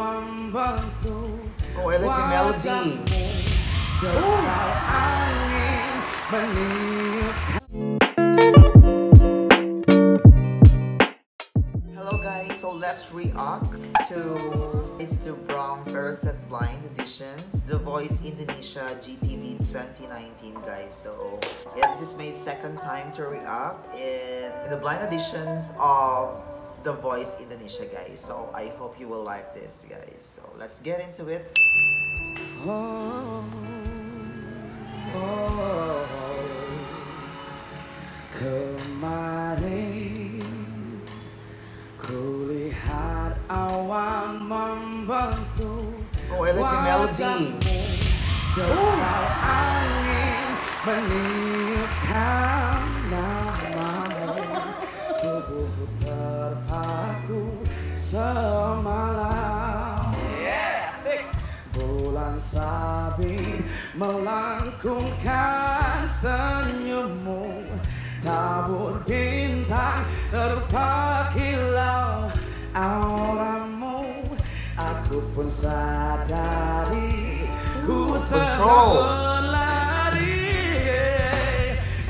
Oh, I like the melody. Hello guys, so let's react to Mr. Bram Firasat Blind Auditions, The Voice Indonesia GTV 2019 guys. So yeah, this is my second time to react in, in the blind auditions of The Voice Indonesia guys. So I hope you will like this guys. So let's get into it. Oh, oh, kemarin kulihat awan Oh, I like the melody. Desal angin meniupkan namamu sabit melengkungkan senyummu. Tabur bintang serupa kilau auramu. Aku pun sadari Ku sedang berlari.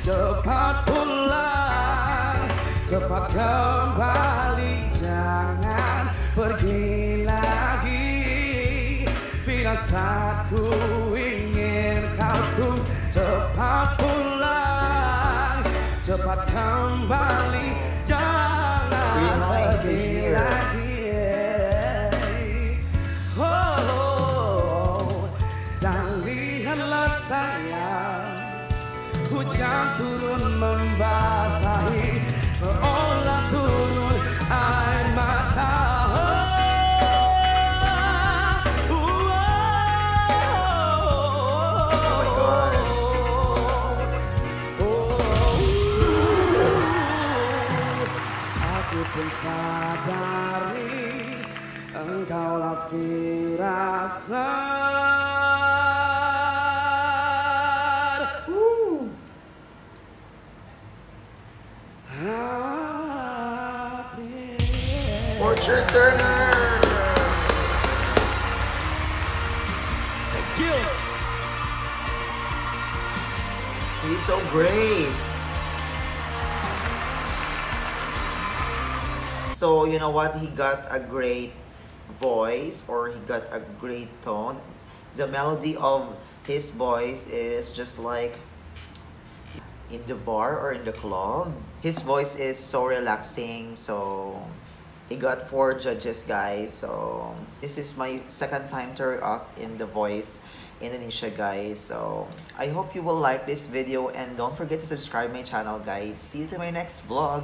Cepat pulang Cepat kembali. Jangan pergi lagi. Bila saat cepat pulang Cepat kembali Jangan pergi lagi. Oh, Dan lihatlah saya Hujan turun membaik. Sadari Engkaulah firasat hati Fortune Turner! Thank you. He's so great. So, you know what? He got a great voice or he got a great tone. The melody of his voice is just like in the bar or in the club. His voice is so relaxing. So, he got four judges, guys. So, this is my second time to react in The Voice Indonesia, guys. So, I hope you will like this video and don't forget to subscribe my channel, guys. See you to my next vlog.